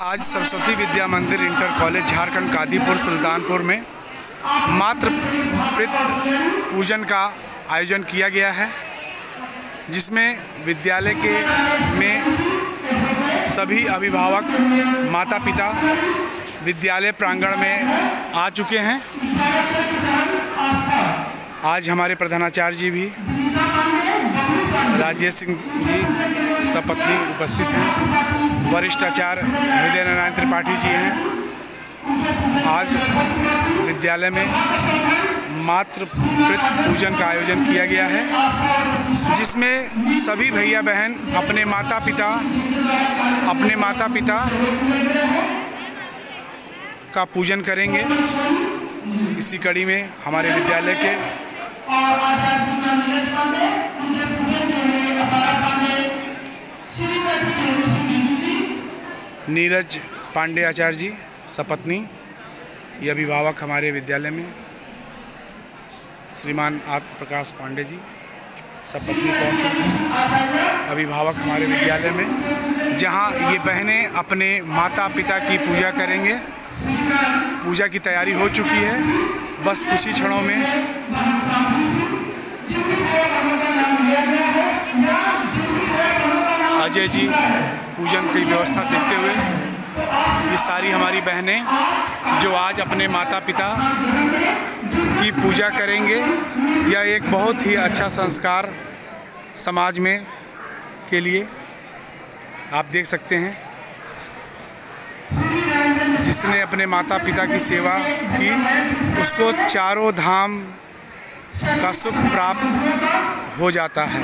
आज Saraswati Vidya Mandir inter college Jharkhand Kadipur Sultanpur में मात्र पूजन का आयोजन किया गया है, जिसमें विद्यालय के में सभी अभिभावक माता पिता विद्यालय प्रांगण में आ चुके हैं। आज हमारे प्रधानाचार्य जी भी, राजेश सिंह जी सपत्नी उपस्थित हैं। वरिष्ठ आचार्य हृदय नारायण त्रिपाठी जी हैं। आज विद्यालय में मात्र पूजन का आयोजन किया गया है, जिसमें सभी भैया बहन अपने माता पिता अपने माता पिता का पूजन करेंगे। इसी कड़ी में हमारे विद्यालय के नीरज पांडे आचार्य जी, सपत्नी, ये अभिभावक हमारे विद्यालय में, श्रीमान आत्म प्रकाश पांडे जी, सपत्नी पहुँच चुकी अभिभावक हमारे विद्यालय में, जहाँ ये बहनें अपने माता पिता की पूजा करेंगे। पूजा की तैयारी हो चुकी है, बस कुछ ही क्षणों में। अजय जी पूजन की व्यवस्था देखते हुए ये सारी हमारी बहनें जो आज अपने माता पिता की पूजा करेंगे, यह एक बहुत ही अच्छा संस्कार समाज में के लिए आप देख सकते हैं। जिसने अपने माता पिता की सेवा की, उसको चारों धाम का सुख प्राप्त हो जाता है।